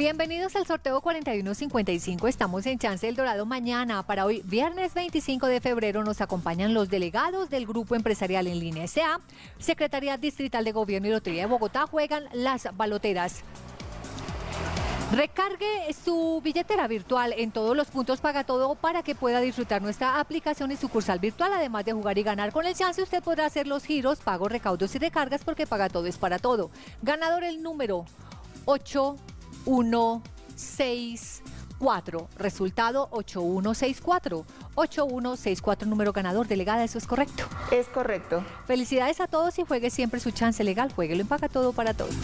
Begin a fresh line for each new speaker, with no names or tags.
Bienvenidos al sorteo 4155. Estamos en Chance del Dorado mañana. Para hoy, viernes 25 de febrero, nos acompañan los delegados del Grupo Empresarial en Línea SA, Secretaría Distrital de Gobierno y Lotería de Bogotá. Juegan las baloteras. Recargue su billetera virtual en todos los puntos Paga Todo para que pueda disfrutar nuestra aplicación y sucursal virtual. Además de jugar y ganar con el chance, usted podrá hacer los giros, pagos, recaudos y recargas porque Paga Todo es para todo. Ganador el número 8164. Resultado 8164. 8164 número ganador. Delegada, ¿eso es correcto?
Es correcto.
Felicidades a todos y juegue siempre su chance legal. Jueguelo en Paga Todo para todos.